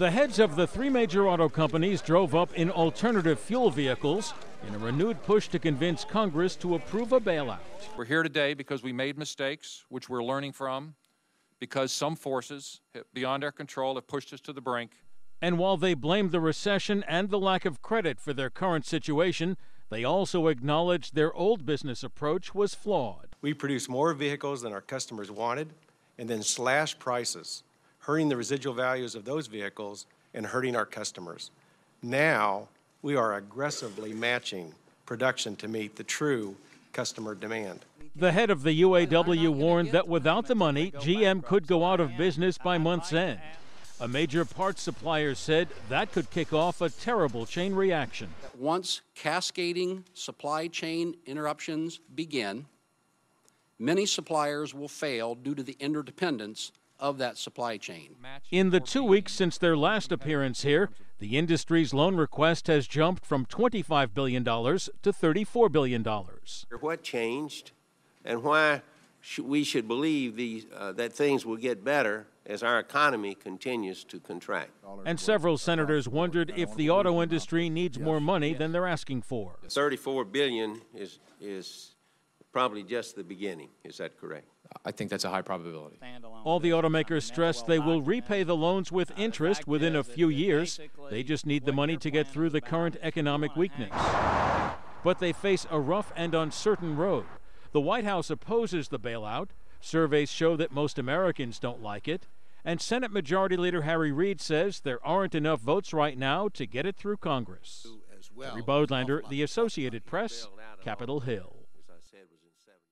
The heads of the three major auto companies drove up in alternative fuel vehicles in a renewed push to convince Congress to approve a bailout. We're here today because we made mistakes, which we're learning from, because some forces beyond our control have pushed us to the brink. And while they blame the recession and the lack of credit for their current situation, they also acknowledged their old business approach was flawed. We produced more vehicles than our customers wanted and then slashed prices, hurting the residual values of those vehicles and hurting our customers. Now, we are aggressively matching production to meet the true customer demand. The head of the UAW warned that without the money, GM could go out of business by month's end. A major parts supplier said that could kick off a terrible chain reaction. Once cascading supply chain interruptions begin, many suppliers will fail due to the interdependence of that supply chain. In the two weeks since their last appearance here, the industry's loan request has jumped from $25 billion to $34 billion. What changed and why we should believe these, uh, that things will get better as our economy continues to contract. And several senators wondered if the auto industry needs more money than they're asking for. 34 billion is is probably just the beginning. Is that correct? I think that's a high probability. All the automakers stress they will repay the loans with interest within a few years. They just need the money to get through the current economic weakness. But they face a rough and uncertain road. The White House opposes the bailout. Surveys show that most Americans don't like it. And Senate Majority Leader Harry Reid says there aren't enough votes right now to get it through Congress. Well. Bodlander, The Associated Press, Capitol Hill.